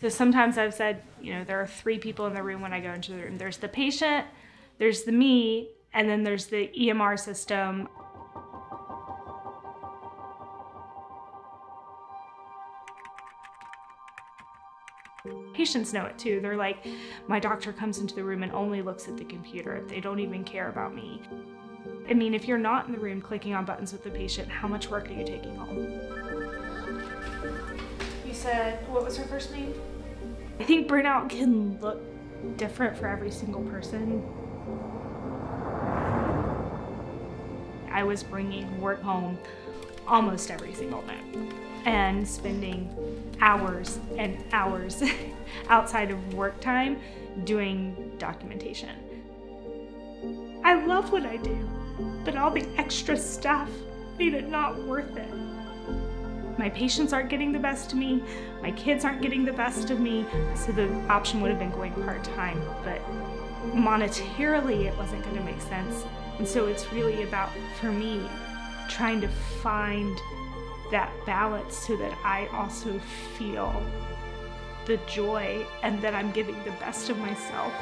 So sometimes I've said, you know, there are three people in the room when I go into the room. There's the patient, there's the me, and then there's the EMR system. Patients know it too. They're like, my doctor comes into the room and only looks at the computer. They don't even care about me. I mean, if you're not in the room clicking on buttons with the patient, how much work are you taking home? Said, what was her first name? I think burnout can look different for every single person. I was bringing work home almost every single night and spending hours and hours outside of work time doing documentation. I love what I do, but all the extra stuff made it not worth it. My patients aren't getting the best of me, my kids aren't getting the best of me, so the option would have been going part time, but monetarily it wasn't going to make sense. And so it's really about, for me, trying to find that balance so that I also feel the joy and that I'm giving the best of myself